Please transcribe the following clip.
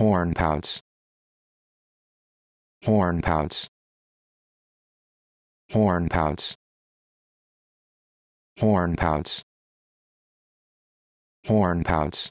horn pouts. Horn pouts. Horn pouts. Horn pouts. Horn pouts.